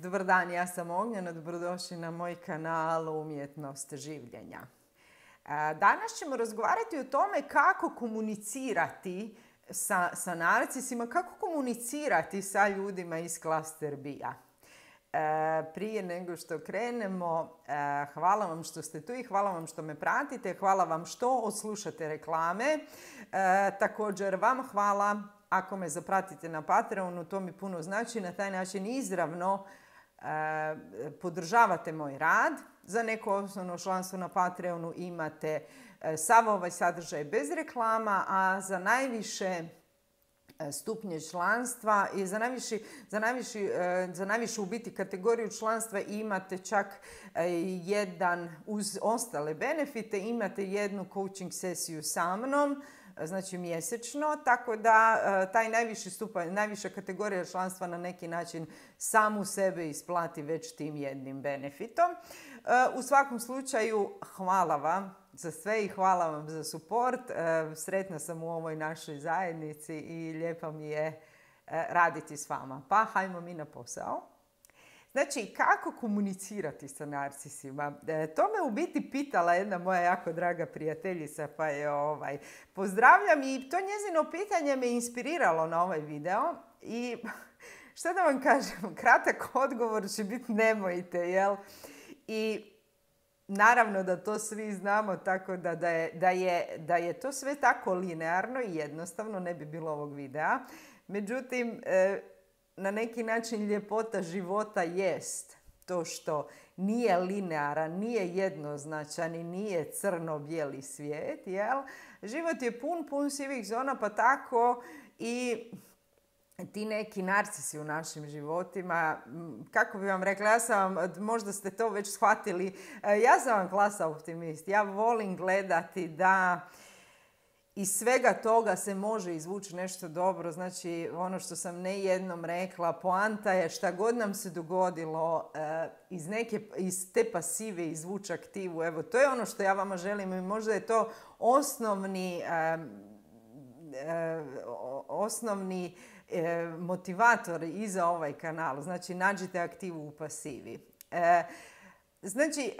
Dobar dan, ja sam Ognjena, dobrodošli na moj kanal Umjetnost življenja. E, danas ćemo razgovarati o tome kako komunicirati sa, sa narcisima, kako komunicirati sa ljudima iz klaster bija. E, prije nego što krenemo, e, hvala vam što ste tu i hvala vam što me pratite, hvala vam što odslušate reklame. Također vam hvala ako me zapratite na Patreonu, to mi puno znači. Na taj način izravno podržavate moj rad. Za neko osnovno članstvo na Patreonu imate e, sav ovaj sadržaj bez reklama, a za najviše e, stupnje članstva i za, najviši, za, najviši, u biti kategoriju članstva imate čak jedan, uz ostale benefite, imate jednu coaching sesiju sa mnom znači mjesečno, tako da e, taj najviši stupanj, najviša kategorija članstva na neki način samu sebe isplati već tim jednim benefitom. E, u svakom slučaju hvala vam za sve i hvala vam za suport. E, sretna sam u ovoj našoj zajednici i lijepo mi je raditi s vama. Pa hajmo mi na posao. Znači, kako komunicirati sa narcisima? E, to me u biti pitala jedna moja jako draga prijateljica, pa je ovaj, pozdravljam i to njezino pitanje me inspiriralo na ovaj video i što da vam kažem, kratak odgovor će biti nemojte, jel? I naravno da to svi znamo, tako da, da, je, da, je, da je to sve tako linearno i jednostavno ne bi bilo ovog videa. Međutim, e, na neki način ljepota života jest to što nije linearan, nije jednoznačan i nije crno-bijeli svijet, jel? Život je pun, pun sivih zona, pa tako i ti neki narcisi u našim životima, kako bi vam rekla, ja sam, možda ste to već shvatili, e, ja sam vam klasa optimist. Ja volim gledati da iz svega toga se može izvući nešto dobro. Znači, ono što sam ne jednom rekla, poanta je šta god nam se dogodilo, eh, iz, neke, iz te pasive izvući aktivu. Evo, to je ono što ja vama želim i možda je to osnovni, eh, osnovni eh, motivator i za ovaj kanal. Znači, nađite aktivu u pasivi. Znači,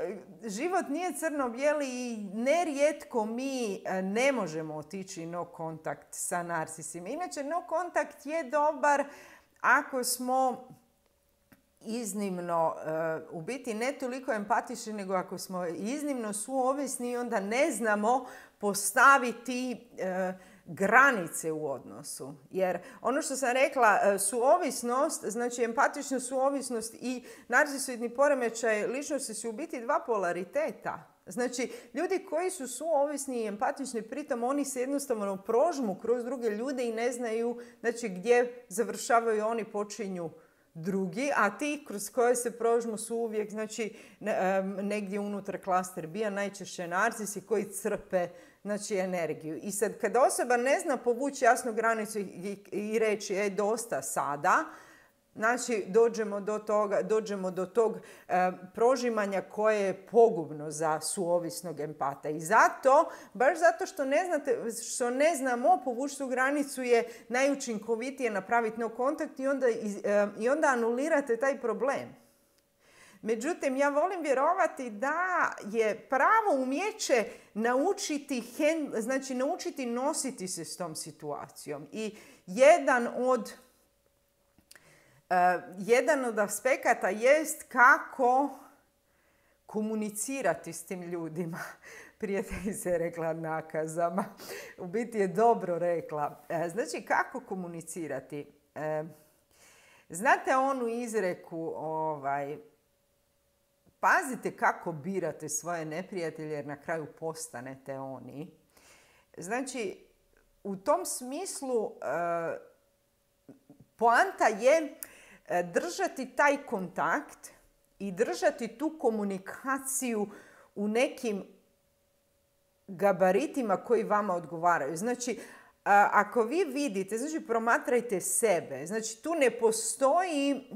život nije crno-bijeli i nerijetko mi e, ne možemo otići no kontakt sa narcisima. Inače, no kontakt je dobar ako smo iznimno, e, u biti ne toliko empatični, nego ako smo iznimno suovisni, onda ne znamo postaviti e, granice u odnosu. Jer ono što sam rekla, e, suovisnost, znači empatična suovisnost i narcisoidni poremećaj ličnosti su u biti dva polariteta. Znači, ljudi koji su suovisni i empatični, pritom oni se jednostavno prožmu kroz druge ljude i ne znaju znači, gdje završavaju oni počinju drugi, a ti kroz koje se prožmu su uvijek znači, negdje unutar klaster bija, najčešće narcisi koji crpe znači, energiju. I sad kad osoba ne zna povući jasnu granicu i, i reći e, dosta sada, Znači, dođemo do, toga, dođemo do tog e, prožimanja koje je pogubno za suovisnog empata. I zato, baš zato što ne, znate, što ne znamo povući tu granicu je najučinkovitije napraviti no kontakt i onda, e, i onda anulirate taj problem. Međutim, ja volim vjerovati da je pravo umjeće naučiti, znači naučiti nositi se s tom situacijom. I jedan od, jedan od aspekata jest kako komunicirati s tim ljudima. Prijateljica je rekla nakazama. U biti je dobro rekla. E, znači, kako komunicirati? E, znate onu izreku, ovaj, pazite kako birate svoje neprijatelje jer na kraju postanete oni. Znači, u tom smislu poanta je držati taj kontakt i držati tu komunikaciju u nekim gabaritima koji vama odgovaraju. Znači, ako vi vidite, znači promatrajte sebe, znači tu ne postoji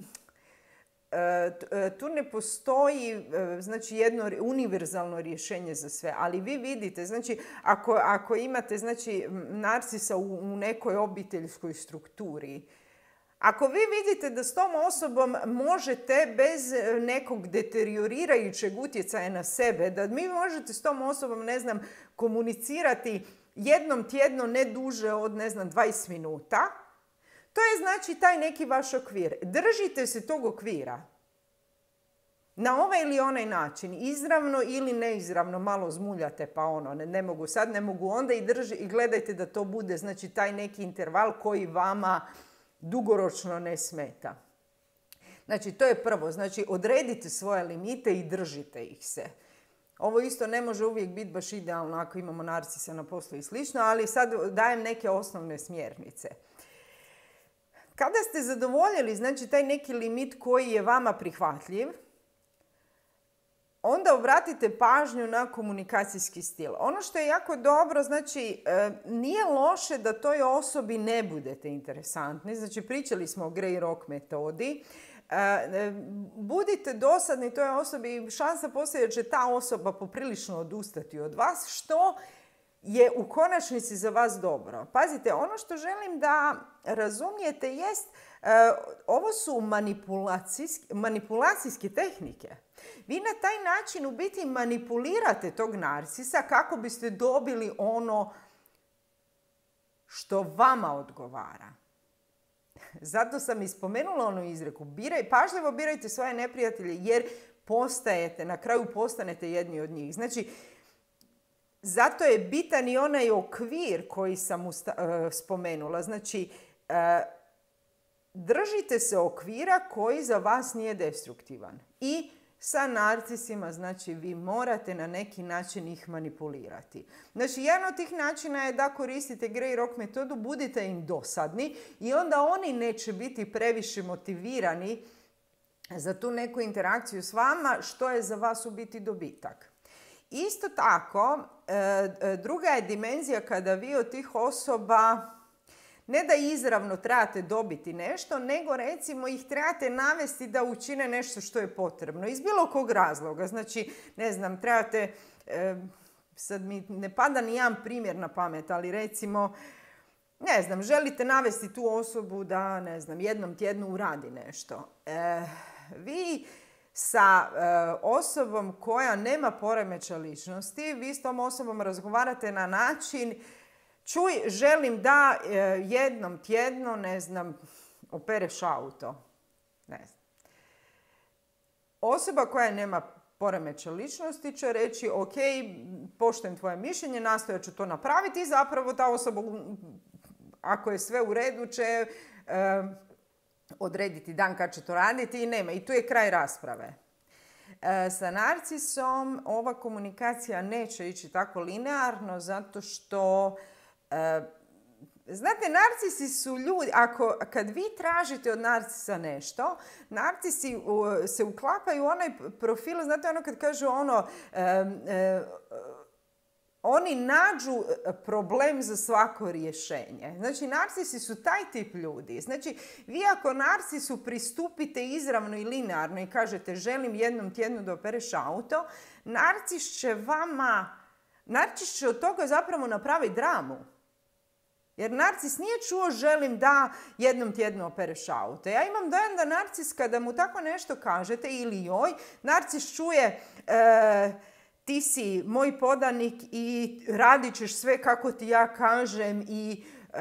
E, e, tu ne postoji e, znači jedno univerzalno rješenje za sve, ali vi vidite, znači ako, ako imate znači narcisa u, u nekoj obiteljskoj strukturi, Ako vi vidite da s tom osobom možete bez nekog deteriorirajućeg utjecaja na sebe, da mi možete s tom osobom, ne znam, komunicirati jednom tjedno ne duže od, ne znam, 20 minuta, to je znači taj neki vaš okvir. Držite se tog okvira. Na ovaj ili onaj način, izravno ili neizravno, malo zmuljate pa ono, ne, ne mogu sad, ne mogu onda i, drži, i gledajte da to bude, znači taj neki interval koji vama dugoročno ne smeta. Znači, to je prvo. Znači, odredite svoje limite i držite ih se. Ovo isto ne može uvijek biti baš idealno ako imamo narcisa na poslu i slično, ali sad dajem neke osnovne smjernice. Kada ste zadovoljili, znači, taj neki limit koji je vama prihvatljiv, onda obratite pažnju na komunikacijski stil. Ono što je jako dobro, znači, e, nije loše da toj osobi ne budete interesantni. Znači, pričali smo o grey rock metodi. E, e, budite dosadni toj osobi, šansa postoji da će ta osoba poprilično odustati od vas, što je u konačnici za vas dobro. Pazite, ono što želim da razumijete jest, ovo su manipulacijske tehnike. Vi na taj način u biti manipulirate tog narcisa kako biste dobili ono što vama odgovara. Zato sam ispomenula onu izreku. Biraj, pažljivo birajte svoje neprijatelje jer postajete, na kraju postanete jedni od njih. Znači, zato je bitan i onaj okvir koji sam uh, spomenula. Znači, uh, držite se okvira koji za vas nije destruktivan. I sa narcisima, znači vi morate na neki način ih manipulirati. Znači, jedan od tih načina je da koristite grey rock metodu, budite im dosadni i onda oni neće biti previše motivirani za tu neku interakciju s vama, što je za vas u biti dobitak. Isto tako, e, e, druga je dimenzija kada vi od tih osoba ne da izravno trebate dobiti nešto, nego recimo ih trebate navesti da učine nešto što je potrebno. Iz bilo kog razloga. Znači, ne znam, trebate, sad mi ne pada ni jedan primjer na pamet, ali recimo, ne znam, želite navesti tu osobu da, ne znam, jednom tjednu uradi nešto. E, vi sa e, osobom koja nema poremeća ličnosti, vi s tom osobom razgovarate na način čuj, želim da e, jednom tjedno, ne znam, opereš auto. Ne znam. Osoba koja nema poremeća ličnosti će reći, ok, poštujem tvoje mišljenje, nastojat ću to napraviti i zapravo ta osoba, ako je sve u redu, će e, odrediti dan kad će to raditi i nema. I tu je kraj rasprave. E, sa narcisom ova komunikacija neće ići tako linearno zato što E, znate, narcisi su ljudi, ako, kad vi tražite od narcisa nešto, narcisi se uklapaju u onaj profil, znate ono kad kažu ono, oni nađu problem za svako rješenje. Znači, narcisi su taj tip ljudi. Znači, vi ako narcisu pristupite izravno i linearno i kažete želim jednom tjednu da opereš auto, narcis će vama, narcis će od toga zapravo napraviti dramu. Jer narcis nije čuo želim da jednom tjedno opereš auto. Ja imam dojam da narcis kada mu tako nešto kažete ili joj, narcis čuje e, ti si moj podanik i radit ćeš sve kako ti ja kažem i e,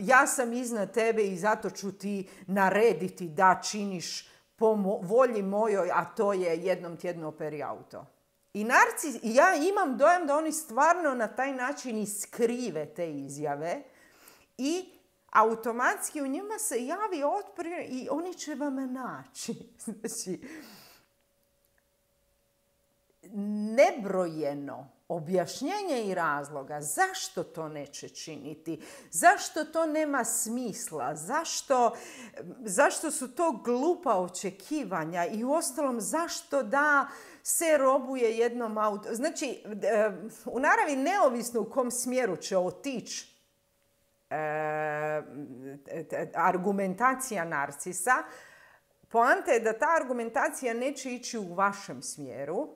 ja sam iznad tebe i zato ću ti narediti da činiš po volji mojoj, a to je jednom tjedno operi auto. I narcis, ja imam dojam da oni stvarno na taj način iskrive te izjave i automatski u njima se javi otpor i oni će vam naći. Znači, nebrojeno objašnjenje i razloga zašto to neće činiti, zašto to nema smisla, zašto, zašto su to glupa očekivanja i uostalom zašto da se robuje jednom auto. Znači, u naravi neovisno u kom smjeru će otići E, argumentacija narcisa, poanta je da ta argumentacija neće ići u vašem smjeru,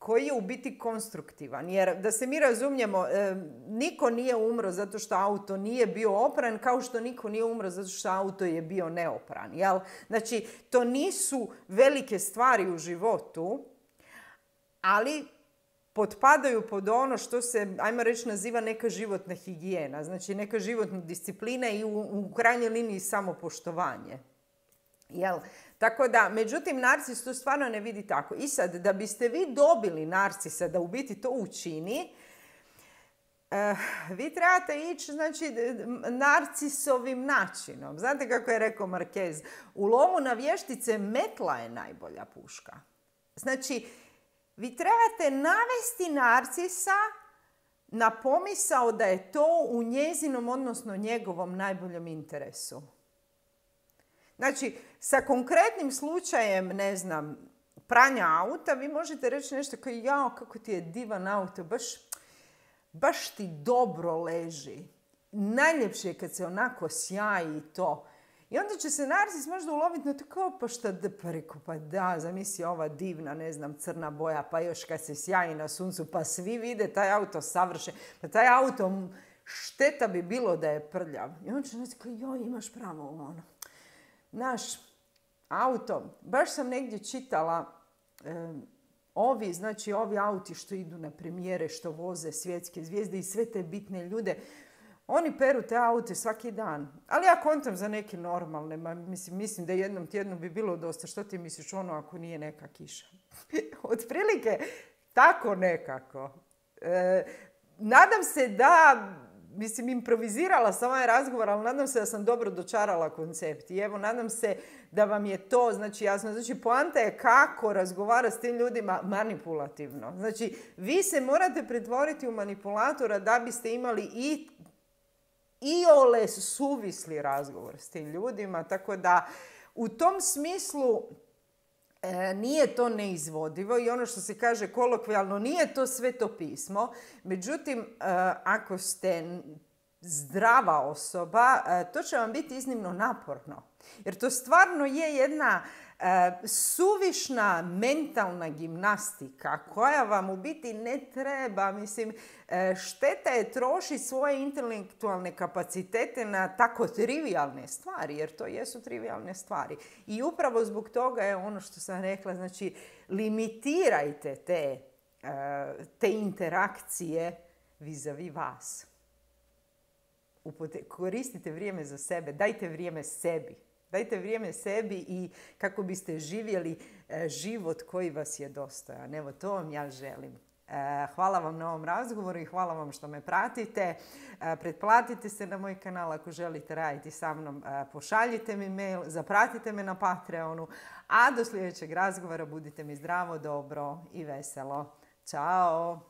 koji je u biti konstruktivan. Jer da se mi razumijemo, e, niko nije umro zato što auto nije bio opran, kao što niko nije umro zato što auto je bio neopran. Jel? Znači, to nisu velike stvari u životu, ali potpadaju pod ono što se, ajmo reći, naziva neka životna higijena. Znači, neka životna disciplina i u, u krajnjoj liniji samopoštovanje. Jel? Tako da, međutim, narcis to stvarno ne vidi tako. I sad, da biste vi dobili narcisa da u biti to učini, eh, vi trebate ići znači, narcisovim načinom. Znate kako je rekao Marquez? U lovu na vještice metla je najbolja puška. Znači, vi trebate navesti narcisa na pomisao da je to u njezinom, odnosno njegovom najboljem interesu. Znači, sa konkretnim slučajem, ne znam, pranja auta, vi možete reći nešto kao, jao, kako ti je divan auto, baš, baš ti dobro leži. Najljepše je kad se onako sjaji to. I onda će se narcis možda uloviti na to kao, pa šta da, rekao, pa da, zamisli ova divna, ne znam, crna boja, pa još kad se sjaji na suncu, pa svi vide taj auto savršen, pa taj auto, šteta bi bilo da je prljav. I on će reći, kao, joj, imaš pravo, ono naš auto, baš sam negdje čitala, ovi, znači ovi auti što idu na premijere, što voze svjetske zvijezde i sve te bitne ljude, oni peru te aute svaki dan. Ali ja kontam za neke normalne, ma, mislim, mislim da jednom tjednu bi bilo dosta. Što ti misliš ono ako nije neka kiša? Otprilike tako nekako. E, nadam se da mislim, improvizirala sam ovaj razgovor, ali nadam se da sam dobro dočarala koncept. I evo, nadam se da vam je to, znači, jasno. Znači, poanta je kako razgovara s tim ljudima manipulativno. Znači, vi se morate pretvoriti u manipulatora da biste imali i ole suvisli razgovor s tim ljudima, tako da u tom smislu E, nije to neizvodivo i ono što se kaže kolokvijalno nije to sve to pismo. Međutim, e, ako ste zdrava osoba, e, to će vam biti iznimno naporno. Jer to stvarno je jedna suvišna mentalna gimnastika koja vam u biti ne treba, mislim, e, šteta je troši svoje intelektualne kapacitete na tako trivialne stvari, jer to jesu trivialne stvari. I upravo zbog toga je ono što sam rekla, znači limitirajte te, e, te interakcije vis-a-vis vas. Koristite vrijeme za sebe, dajte vrijeme sebi. Dajte vrijeme sebi i kako biste živjeli e, život koji vas je dostojan. Evo, to vam ja želim. E, hvala vam na ovom razgovoru i hvala vam što me pratite. E, pretplatite se na moj kanal ako želite raditi sa mnom. Pošaljite mi mail, zapratite me na Patreonu. A do sljedećeg razgovora budite mi zdravo, dobro i veselo. Ćao!